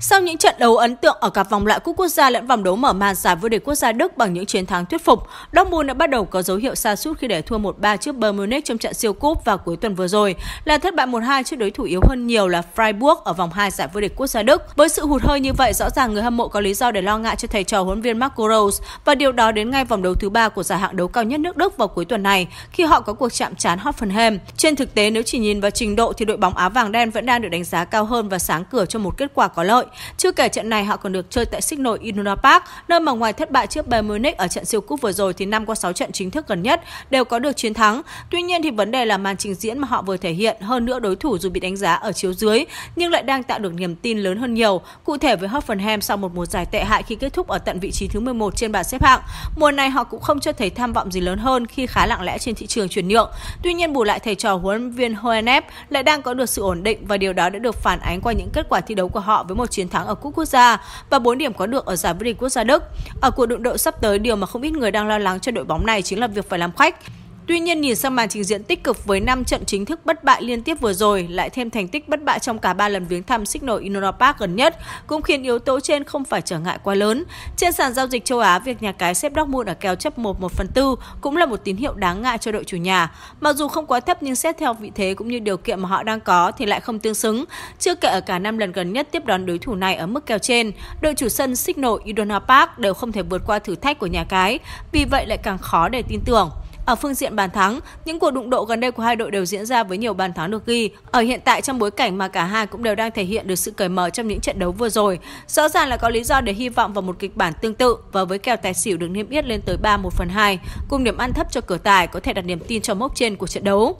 Sau những trận đấu ấn tượng ở cả vòng loại cúp quốc gia lẫn vòng đấu mở màn giải vô địch quốc gia Đức bằng những chiến thắng thuyết phục, Dortmund đã bắt đầu có dấu hiệu sa sút khi để thua 1-3 trước Bayern Munich trong trận siêu cúp vào cuối tuần vừa rồi, là thất bại 1-2 trước đối thủ yếu hơn nhiều là Freiburg ở vòng 2 giải vô địch quốc gia Đức. Với sự hụt hơi như vậy, rõ ràng người hâm mộ có lý do để lo ngại cho thầy trò huấn viên Marco Rose và điều đó đến ngay vòng đấu thứ ba của giải hạng đấu cao nhất nước Đức vào cuối tuần này khi họ có cuộc chạm trán Hoffenheim. Trên thực tế, nếu chỉ nhìn vào trình độ thì đội bóng áo vàng đen vẫn đang được đánh giá cao hơn và sáng cửa cho một kết quả có lợi. Chưa kể trận này họ còn được chơi tại Signal Iduna Park, nơi mà ngoài thất bại trước Bayern Munich ở trận siêu cúp vừa rồi thì năm qua 6 trận chính thức gần nhất đều có được chiến thắng. Tuy nhiên thì vấn đề là màn trình diễn mà họ vừa thể hiện hơn nữa đối thủ dù bị đánh giá ở chiếu dưới nhưng lại đang tạo được niềm tin lớn hơn nhiều. Cụ thể với Hoffenheim sau một mùa giải tệ hại khi kết thúc ở tận vị trí thứ 11 trên bảng xếp hạng, mùa này họ cũng không cho thấy tham vọng gì lớn hơn khi khá lặng lẽ trên thị trường chuyển nhượng. Tuy nhiên bù lại thầy trò huấn viên Hoenep lại đang có được sự ổn định và điều đó đã được phản ánh qua những kết quả thi đấu của họ với một chiến thắng ở cúp quốc gia và 4 điểm có được ở giải vô địch quốc gia Đức. Ở cuộc đụng độ sắp tới, điều mà không ít người đang lo lắng cho đội bóng này chính là việc phải làm khách. Tuy nhiên nhìn sang màn trình diễn tích cực với 5 trận chính thức bất bại liên tiếp vừa rồi, lại thêm thành tích bất bại trong cả 3 lần viếng thăm Signal Iduna Park gần nhất, cũng khiến yếu tố trên không phải trở ngại quá lớn. Trên sàn giao dịch châu Á, việc nhà cái xếp Dortmund ở kèo chấp 1 1 phần 4 cũng là một tín hiệu đáng ngại cho đội chủ nhà. Mặc dù không quá thấp nhưng xét theo vị thế cũng như điều kiện mà họ đang có thì lại không tương xứng. Chưa kể ở cả 5 lần gần nhất tiếp đón đối thủ này ở mức kèo trên, đội chủ sân Signal Iduna Park đều không thể vượt qua thử thách của nhà cái, vì vậy lại càng khó để tin tưởng. Ở phương diện bàn thắng, những cuộc đụng độ gần đây của hai đội đều diễn ra với nhiều bàn thắng được ghi. Ở hiện tại trong bối cảnh mà cả hai cũng đều đang thể hiện được sự cởi mở trong những trận đấu vừa rồi, rõ ràng là có lý do để hy vọng vào một kịch bản tương tự và với kèo tài xỉu được niêm yết lên tới 3 1 phần 2, cùng điểm ăn thấp cho cửa tài có thể đặt niềm tin cho mốc trên của trận đấu.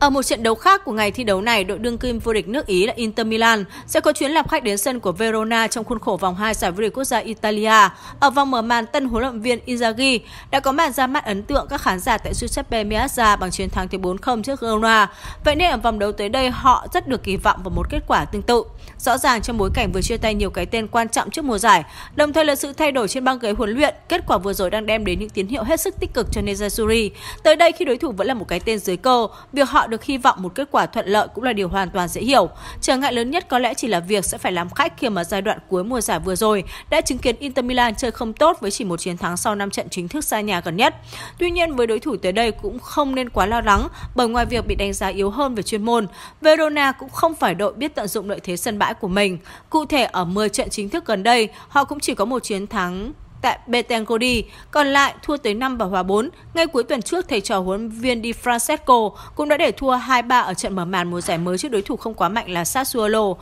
Ở một trận đấu khác của ngày thi đấu này, đội đương kim vô địch nước Ý là Inter Milan sẽ có chuyến làm khách đến sân của Verona trong khuôn khổ vòng 2 giải vô địch quốc gia Italia. Ở vòng mở màn, tân huấn luyện viên Inzaghi đã có màn ra mắt ấn tượng các khán giả tại Giuseppe Meazza bằng chiến thắng tới 4-0 trước Verona. Vậy nên ở vòng đấu tới đây, họ rất được kỳ vọng vào một kết quả tương tự. Rõ ràng trong bối cảnh vừa chia tay nhiều cái tên quan trọng trước mùa giải, đồng thời là sự thay đổi trên băng ghế huấn luyện, kết quả vừa rồi đang đem đến những tín hiệu hết sức tích cực cho Nerazzurri. Tới đây khi đối thủ vẫn là một cái tên dưới cơ, việc họ được hy vọng một kết quả thuận lợi cũng là điều hoàn toàn dễ hiểu. Trở ngại lớn nhất có lẽ chỉ là việc sẽ phải làm khách khi mà giai đoạn cuối mùa giải vừa rồi đã chứng kiến Inter Milan chơi không tốt với chỉ một chiến thắng sau 5 trận chính thức xa nhà gần nhất. Tuy nhiên với đối thủ tới đây cũng không nên quá lo lắng bởi ngoài việc bị đánh giá yếu hơn về chuyên môn, Verona cũng không phải đội biết tận dụng lợi thế sân bãi của mình. Cụ thể ở 10 trận chính thức gần đây, họ cũng chỉ có một chiến thắng tại Betancourt, còn lại thua tới 5 và hòa 4. Ngay cuối tuần trước, thầy trò huấn viên Di Francesco cũng đã để thua 2-3 ở trận mở màn mùa giải mới trước đối thủ không quá mạnh là Sassuolo.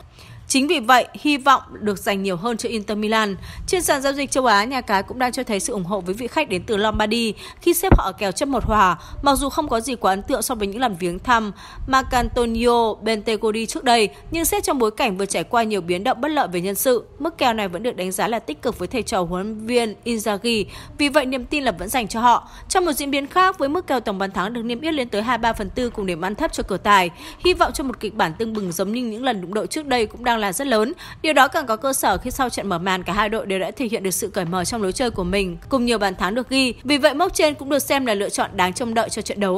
Chính vì vậy, hy vọng được dành nhiều hơn cho Inter Milan. Trên sàn giao dịch châu Á, nhà cái cũng đang cho thấy sự ủng hộ với vị khách đến từ Lombardy khi xếp họ ở kèo chấp một hòa, mặc dù không có gì quá ấn tượng so với những lần viếng thăm Marcantonio Bentegodi trước đây, nhưng xét trong bối cảnh vừa trải qua nhiều biến động bất lợi về nhân sự, mức kèo này vẫn được đánh giá là tích cực với thầy trò huấn viên Inzaghi, vì vậy niềm tin là vẫn dành cho họ. Trong một diễn biến khác, với mức kèo tổng bàn thắng được niêm yết lên tới 23 phần 4 cùng điểm ăn thấp cho cửa tài, hy vọng cho một kịch bản tương bừng giống như những lần đụng độ trước đây cũng đang đang là rất lớn. Điều đó càng có cơ sở khi sau trận mở màn cả hai đội đều đã thể hiện được sự cởi mở trong lối chơi của mình, cùng nhiều bàn thắng được ghi. Vì vậy mốc trên cũng được xem là lựa chọn đáng trông đợi cho trận đấu.